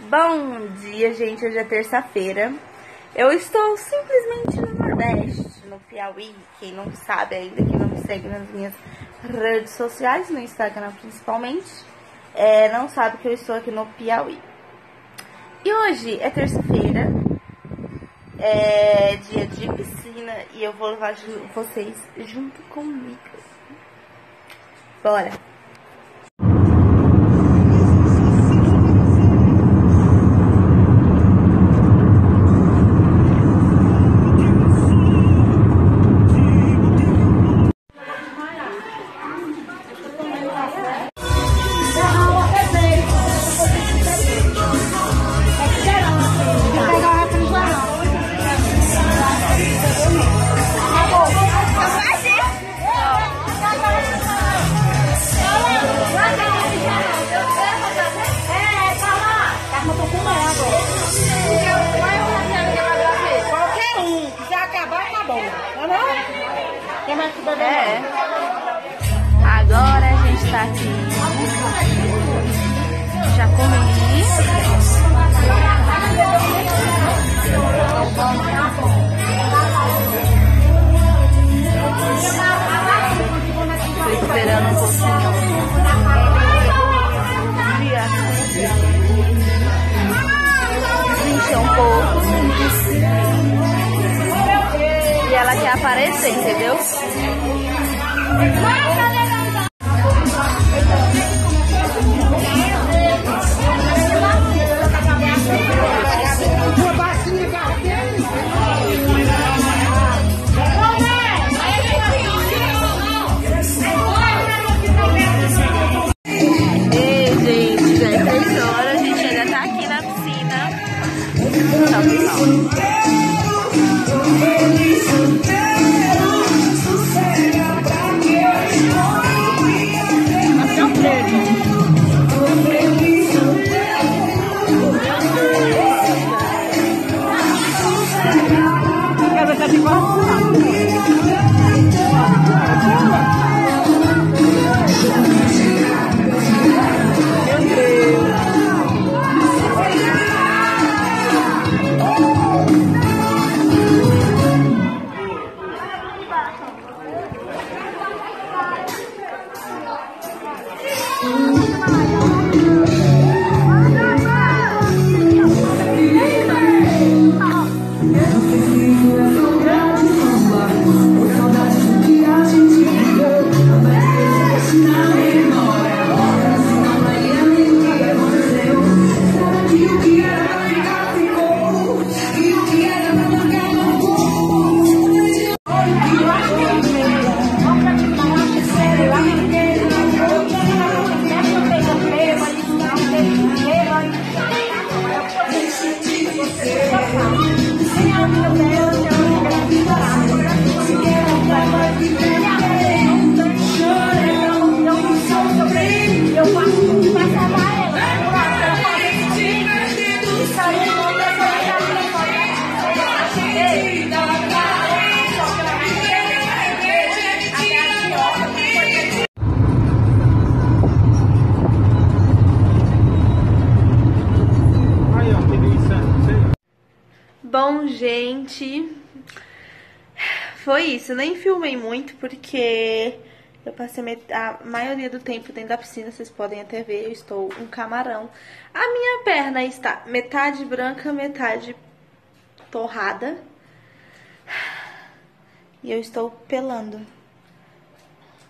Bom dia, gente. Hoje é terça-feira. Eu estou simplesmente no Nordeste, no Piauí. Quem não sabe ainda, quem não me segue nas minhas redes sociais, no Instagram principalmente, é, não sabe que eu estou aqui no Piauí. E hoje é terça-feira, é dia de piscina e eu vou levar vocês junto comigo. Bora! É. Agora a gente tá aqui. Já comi. Tô esperando um pouquinho. Encher um pouco aparecer, entendeu? Lord. Bom, gente, foi isso. Nem filmei muito porque eu passei a maioria do tempo dentro da piscina. Vocês podem até ver, eu estou um camarão. A minha perna está metade branca, metade torrada. E eu estou pelando.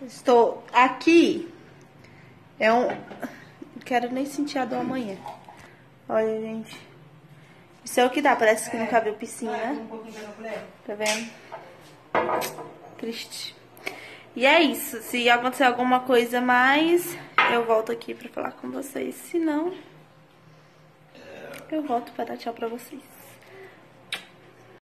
Estou aqui. É um... Não quero nem sentir a dor amanhã. Olha, gente. Isso é o que dá, parece que nunca viu piscina. Tá vendo? Triste. E é isso. Se acontecer alguma coisa mais, eu volto aqui pra falar com vocês. Se não, eu volto pra dar tchau pra vocês.